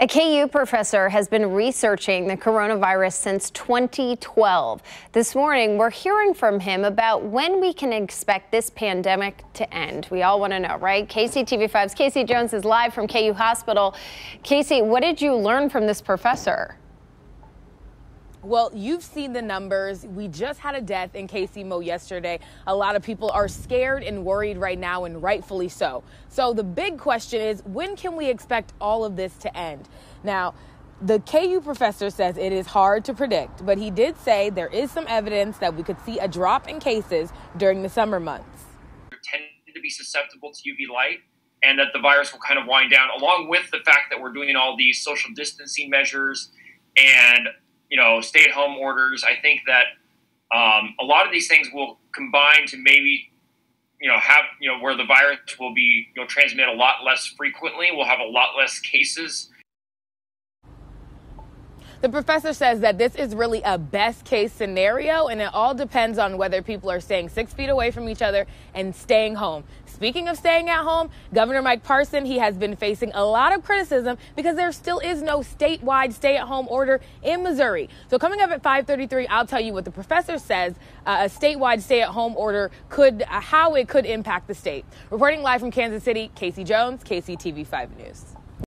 A KU professor has been researching the coronavirus since 2012. This morning, we're hearing from him about when we can expect this pandemic to end. We all want to know, right? KCTV5's Casey Jones is live from KU Hospital. Casey, what did you learn from this professor? Well, you've seen the numbers. We just had a death in KC Mo yesterday. A lot of people are scared and worried right now, and rightfully so. So the big question is when can we expect all of this to end? Now, the KU professor says it is hard to predict, but he did say there is some evidence that we could see a drop in cases during the summer months. Tend to be susceptible to UV light and that the virus will kind of wind down, along with the fact that we're doing all these social distancing measures and you know, stay at home orders. I think that um, a lot of these things will combine to maybe, you know, have, you know, where the virus will be, you know, transmit a lot less frequently. We'll have a lot less cases the professor says that this is really a best case scenario, and it all depends on whether people are staying six feet away from each other and staying home. Speaking of staying at home, Governor Mike Parson, he has been facing a lot of criticism because there still is no statewide stay-at-home order in Missouri. So coming up at 5:33, I'll tell you what the professor says uh, a statewide stay-at-home order could, uh, how it could impact the state. Reporting live from Kansas City, Casey Jones, KCTV5 News.